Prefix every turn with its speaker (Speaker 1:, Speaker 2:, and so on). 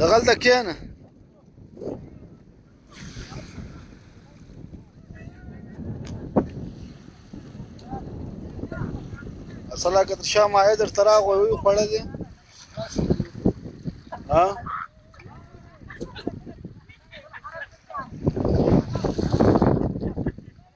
Speaker 1: دغلته کېنه اصلا که شا ما در تراغ وي خړه دي
Speaker 2: ها